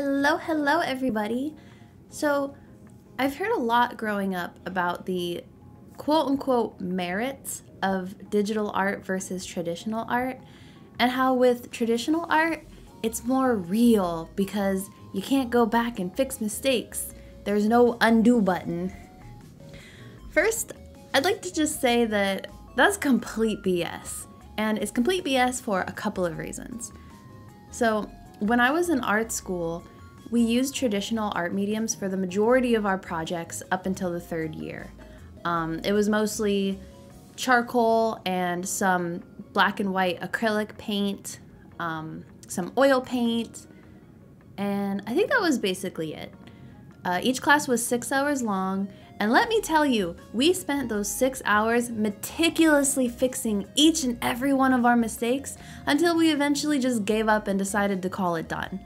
Hello, hello, everybody. So, I've heard a lot growing up about the quote unquote merits of digital art versus traditional art, and how with traditional art, it's more real because you can't go back and fix mistakes. There's no undo button. First, I'd like to just say that that's complete BS. And it's complete BS for a couple of reasons. So, when I was in art school, we used traditional art mediums for the majority of our projects up until the third year. Um, it was mostly charcoal and some black and white acrylic paint, um, some oil paint, and I think that was basically it. Uh, each class was six hours long, and let me tell you, we spent those six hours meticulously fixing each and every one of our mistakes until we eventually just gave up and decided to call it done.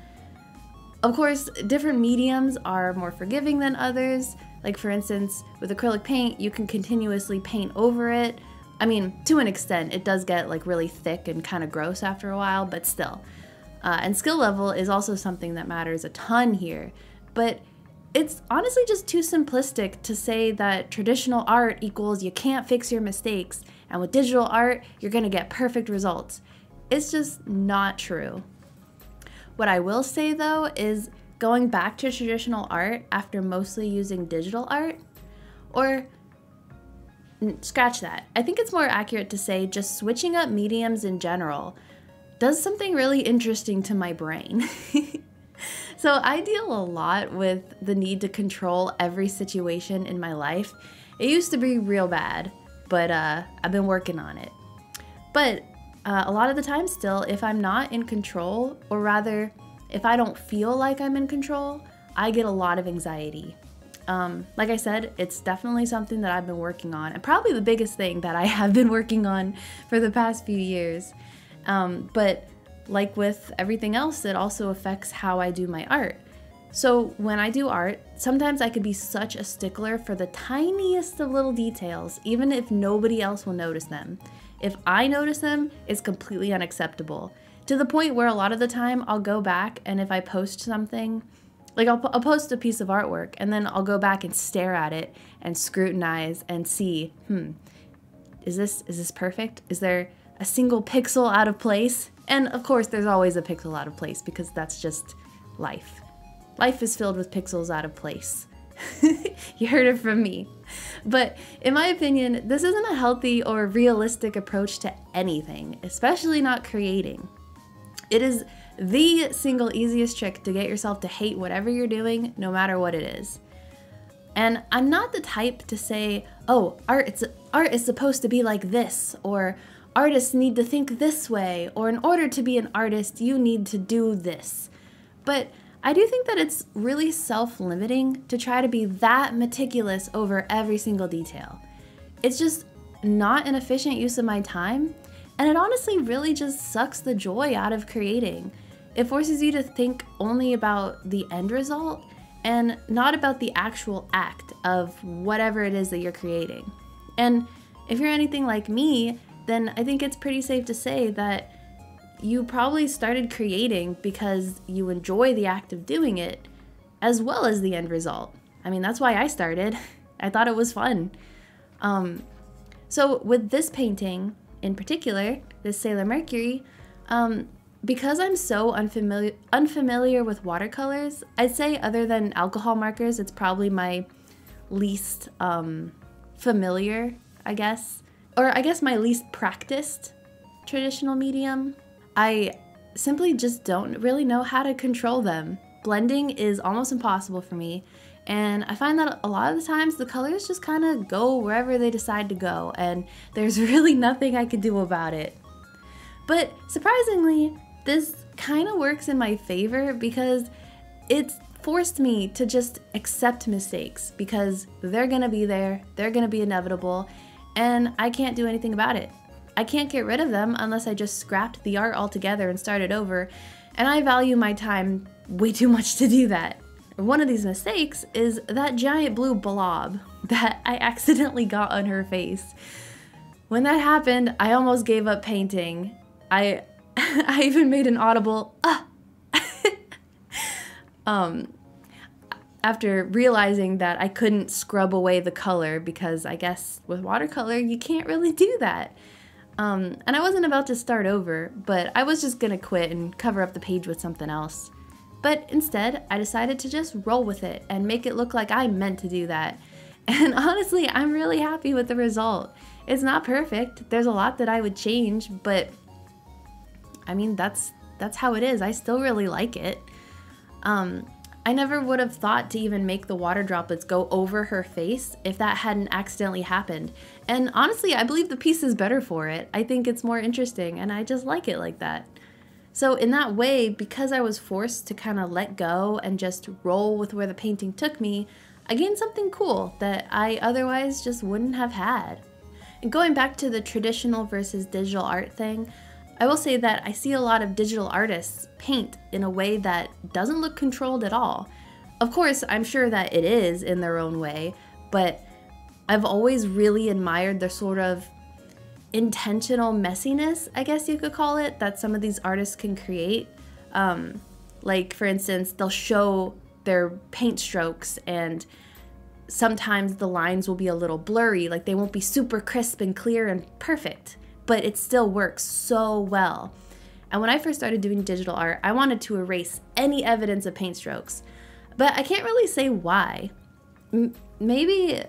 Of course, different mediums are more forgiving than others. Like, for instance, with acrylic paint, you can continuously paint over it. I mean, to an extent, it does get like really thick and kind of gross after a while, but still. Uh, and skill level is also something that matters a ton here. But it's honestly just too simplistic to say that traditional art equals you can't fix your mistakes, and with digital art, you're gonna get perfect results. It's just not true. What I will say though is going back to traditional art after mostly using digital art, or scratch that. I think it's more accurate to say just switching up mediums in general does something really interesting to my brain. So I deal a lot with the need to control every situation in my life. It used to be real bad, but uh, I've been working on it. But uh, a lot of the time, still, if I'm not in control, or rather, if I don't feel like I'm in control, I get a lot of anxiety. Um, like I said, it's definitely something that I've been working on, and probably the biggest thing that I have been working on for the past few years. Um, but like with everything else, it also affects how I do my art. So when I do art, sometimes I could be such a stickler for the tiniest of little details, even if nobody else will notice them. If I notice them, it's completely unacceptable. To the point where a lot of the time I'll go back and if I post something, like I'll, I'll post a piece of artwork and then I'll go back and stare at it and scrutinize and see, hmm, is this is this perfect? Is there a single pixel out of place? And of course, there's always a pixel out of place because that's just life. Life is filled with pixels out of place. you heard it from me. But in my opinion, this isn't a healthy or realistic approach to anything, especially not creating. It is the single easiest trick to get yourself to hate whatever you're doing, no matter what it is. And I'm not the type to say, "Oh, art it's art is supposed to be like this," or artists need to think this way, or in order to be an artist, you need to do this. But I do think that it's really self limiting to try to be that meticulous over every single detail. It's just not an efficient use of my time, and it honestly really just sucks the joy out of creating. It forces you to think only about the end result and not about the actual act of whatever it is that you're creating. And if you're anything like me, then I think it's pretty safe to say that you probably started creating because you enjoy the act of doing it as well as the end result. I mean, that's why I started. I thought it was fun. Um, so, with this painting in particular, this Sailor Mercury, um, because I'm so unfamiliar unfamiliar with watercolors, I'd say other than alcohol markers, it's probably my least um, familiar, I guess or I guess my least practiced traditional medium, I simply just don't really know how to control them. Blending is almost impossible for me, and I find that a lot of the times the colors just kind of go wherever they decide to go, and there's really nothing I can do about it. But surprisingly, this kind of works in my favor because it's forced me to just accept mistakes because they're gonna be there, they're gonna be inevitable, and I can't do anything about it. I can't get rid of them unless I just scrapped the art altogether and started over, and I value my time way too much to do that. One of these mistakes is that giant blue blob that I accidentally got on her face. When that happened, I almost gave up painting. I I even made an audible ah. um, after realizing that I couldn't scrub away the color because I guess with watercolor you can't really do that. Um, and I wasn't about to start over, but I was just gonna quit and cover up the page with something else. But instead, I decided to just roll with it and make it look like I meant to do that. And honestly, I'm really happy with the result. It's not perfect. There's a lot that I would change, but I mean, that's that's how it is. I still really like it. Um, I never would have thought to even make the water droplets go over her face if that hadn't accidentally happened. And honestly, I believe the piece is better for it. I think it's more interesting and I just like it like that. So, in that way, because I was forced to kind of let go and just roll with where the painting took me, I gained something cool that I otherwise just wouldn't have had. And going back to the traditional versus digital art thing, I will say that I see a lot of digital artists paint in a way that doesn't look controlled at all. Of course, I'm sure that it is in their own way, but I've always really admired the sort of intentional messiness, I guess you could call it, that some of these artists can create. Um, like, for instance, they'll show their paint strokes and sometimes the lines will be a little blurry, like they won't be super crisp and clear and perfect but it still works so well. And when I first started doing digital art, I wanted to erase any evidence of paint strokes, but I can't really say why. M maybe,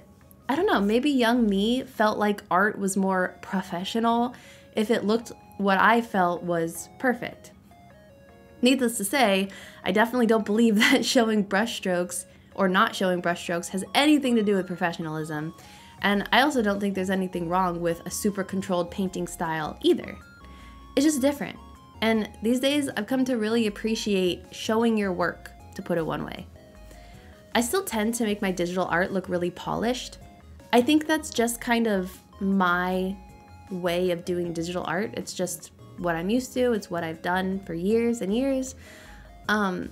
I don't know, maybe young me felt like art was more professional if it looked what I felt was perfect. Needless to say, I definitely don't believe that showing brushstrokes or not showing brushstrokes has anything to do with professionalism. And I also don't think there's anything wrong with a super controlled painting style either. It's just different. And these days, I've come to really appreciate showing your work, to put it one way. I still tend to make my digital art look really polished. I think that's just kind of my way of doing digital art. It's just what I'm used to, it's what I've done for years and years. Um,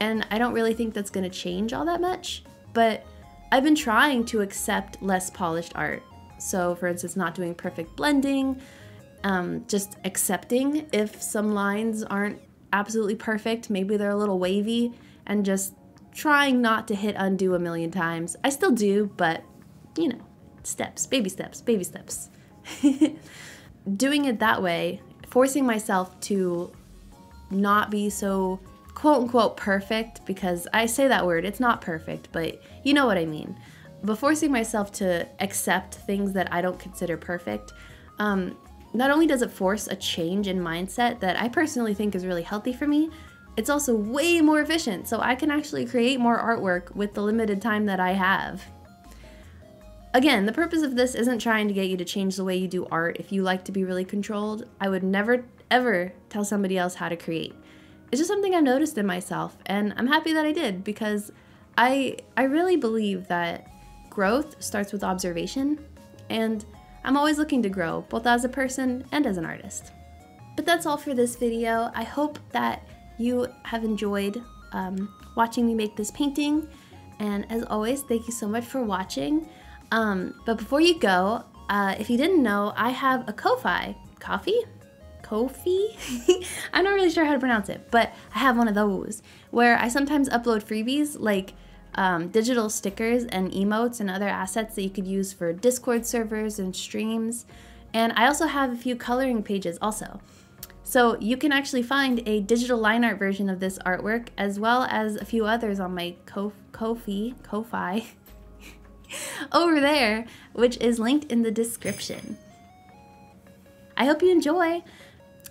and I don't really think that's gonna change all that much, but I've been trying to accept less polished art. So, for instance, not doing perfect blending, um, just accepting if some lines aren't absolutely perfect, maybe they're a little wavy, and just trying not to hit undo a million times. I still do, but you know, steps, baby steps, baby steps. Doing it that way, forcing myself to not be so quote unquote perfect because I say that word, it's not perfect, but you know what I mean. But forcing myself to accept things that I don't consider perfect, um, not only does it force a change in mindset that I personally think is really healthy for me, it's also way more efficient, so I can actually create more artwork with the limited time that I have. Again, the purpose of this isn't trying to get you to change the way you do art if you like to be really controlled. I would never, ever tell somebody else how to create it's just something I've noticed in myself, and I'm happy that I did because I I really believe that growth starts with observation, and I'm always looking to grow, both as a person and as an artist. But that's all for this video. I hope that you have enjoyed um, watching me make this painting, and as always, thank you so much for watching. Um, but before you go, uh, if you didn't know, I have a Ko-Fi coffee Ko-fi? I'm not really sure how to pronounce it, but I have one of those where I sometimes upload freebies like um, digital stickers and emotes and other assets that you could use for Discord servers and streams. And I also have a few coloring pages also. So you can actually find a digital line art version of this artwork as well as a few others on my Ko Ko-fi, Ko-fi over there, which is linked in the description. I hope you enjoy.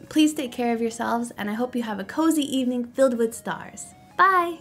Please take care of yourselves, and I hope you have a cozy evening filled with stars. Bye!